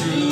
true.